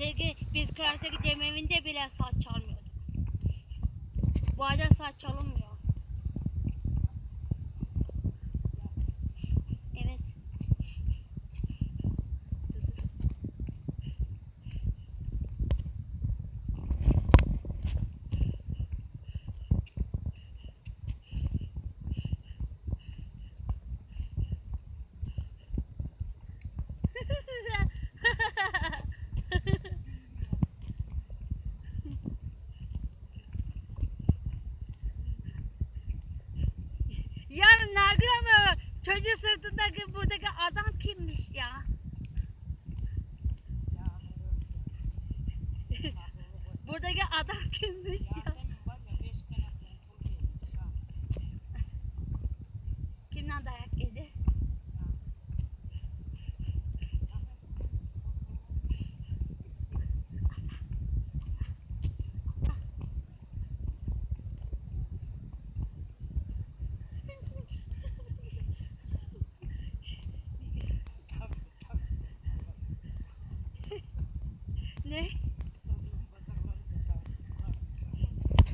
Çünkü biz Kıraç'taki cemevinde bile saat çalmıyorduk. Bu ayda saat çalınmıyor. Evet. Dur, dur. Ya Nagır ama çocuğu sırtındaki buradaki adam kimmiş ya? Buradaki adam kimmiş ya? Kimden dayak yedi? Ne?